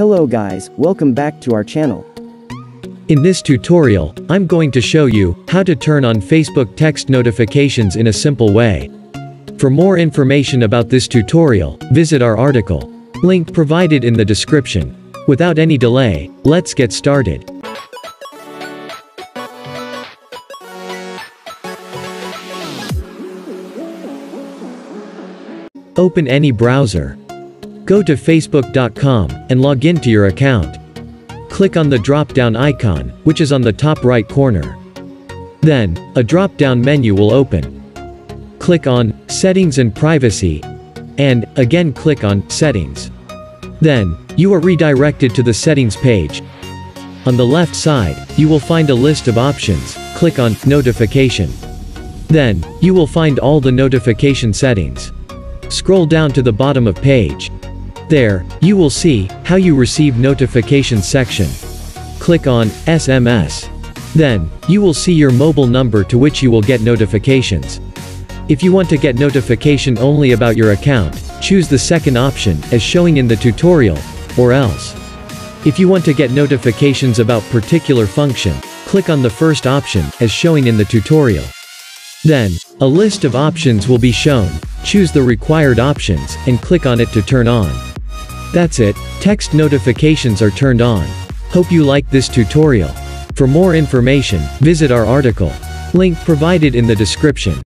Hello guys, welcome back to our channel. In this tutorial, I'm going to show you how to turn on Facebook text notifications in a simple way. For more information about this tutorial, visit our article. Link provided in the description. Without any delay, let's get started. Open any browser. Go to facebook.com and log in to your account. Click on the drop-down icon, which is on the top right corner. Then, a drop-down menu will open. Click on Settings and Privacy, and, again click on Settings. Then, you are redirected to the Settings page. On the left side, you will find a list of options, click on Notification. Then, you will find all the notification settings. Scroll down to the bottom of page. There, you will see, how you receive notifications section. Click on, SMS. Then, you will see your mobile number to which you will get notifications. If you want to get notification only about your account, choose the second option, as showing in the tutorial, or else. If you want to get notifications about particular function, click on the first option, as showing in the tutorial. Then, a list of options will be shown, choose the required options, and click on it to turn on. That's it, text notifications are turned on. Hope you like this tutorial. For more information, visit our article. Link provided in the description.